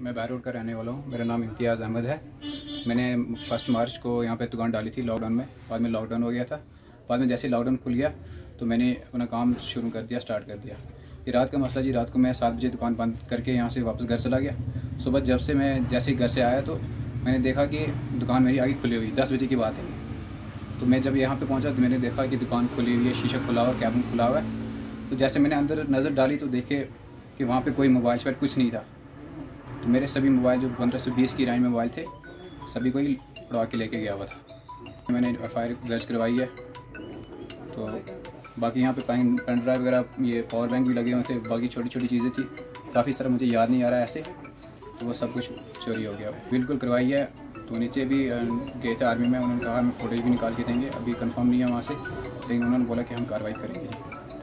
मैं बैर रोड का रहने वाला हूँ। मेरा नाम इम्तियाज़ अहमद है। मैंने फ़र्स्ट मार्च को यहाँ पे दुकान डाली थी लॉकडाउन में। बाद में लॉकडाउन हो गया था। बाद में जैसे लॉकडाउन खुल गया तो मैंने अपना काम शुरू कर दिया स्टार्ट कर दिया। ये रात का मसला जी, रात को मैं सात बजे दुकान बंद करके यहाँ से वापस घर चला गया। सुबह जब से मैं जैसे घर से आया तो मैंने देखा कि दुकान मेरी आगे खुली हुई, दस बजे की बात है। तो मैं जब यहाँ पे पहुँचा तो मैंने देखा कि दुकान खुली हुई है, शीशा खुला हुआ, कैबिन खुला हुआ है। तो जैसे मैंने अंदर नज़र डाली तो देखे कि वहाँ पे कोई मोबाइल शोबाइल कुछ नहीं था। तो मेरे सभी मोबाइल जो पंद्रह से बीस की रेंज में मोबाइल थे, सभी को ही उड़वा के लेके गया हुआ था। मैंने एफ़ आई दर्ज करवाई है। तो बाकी यहाँ पे पेन पेन ड्राइव वगैरह, ये पावर बैंक भी लगे हुए थे। बाकी छोटी छोटी चीज़ें थी। काफ़ी सारा मुझे याद नहीं आ रहा है ऐसे। तो वो सब कुछ चोरी हो गया। बिल्कुल करवाई है। तो नीचे भी गए थे आर्मी में। उन्होंने कहा, हमें फ़ोटो भी निकाल के देंगे। अभी कंफर्म नहीं है वहाँ से। लेकिन उन्होंने बोला कि हम कार्रवाई करेंगे।